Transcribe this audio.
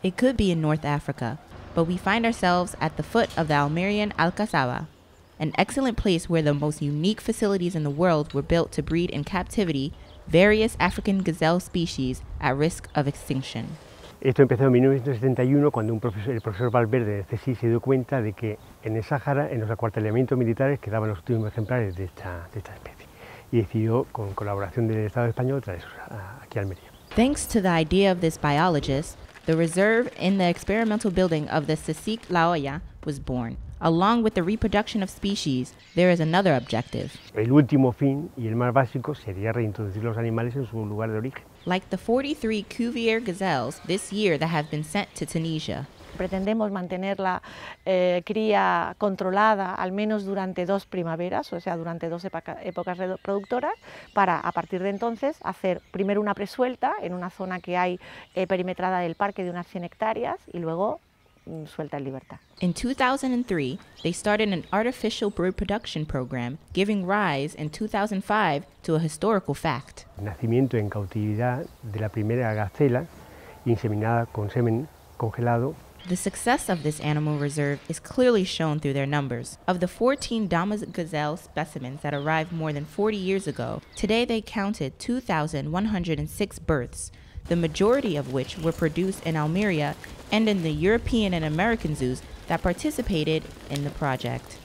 It could be in North Africa, but we find ourselves at the foot of the Almerian Alcazaba, an excellent place where the most unique facilities in the world were built to breed in captivity various African gazelle species at risk of extinction. Esto empezó en 1971 cuando un profesor, el profesor Valverde de CSIC se dio cuenta de que en el Sáhara, en los acuartelamientos militares, quedaban los últimos ejemplares de esta, de esta especie y decidió, con colaboración del Estado español, traerlos aquí a Almería. Thanks to the idea of this biologist, the reserve in the experimental building of the CSIC La Hoya was born. Along with the reproduction of species, there is another objective. El último fin y el más básico sería reintroducir los animales en su lugar de origen. Like the 43 Cuvier gazelles this year that have been sent to Tunisia. Pretendemos mantener la eh, cría controlada al menos durante dos primaveras, o sea, durante dos épocas reproductoras, para a partir de entonces hacer primero una presuelta en una zona que hay eh, perimetrada del parque de unas 100 hectáreas y luego suelta libertad. In 2003, they started an artificial reproduction program, giving rise in 2005 to a historical fact. nacimiento en cautividad de la primera gacela inseminada con semen congelado The success of this animal reserve is clearly shown through their numbers. Of the 14 Damas gazelle specimens that arrived more than 40 years ago, today they counted 2,106 births, the majority of which were produced in Almeria and in the European and American zoos that participated in the project.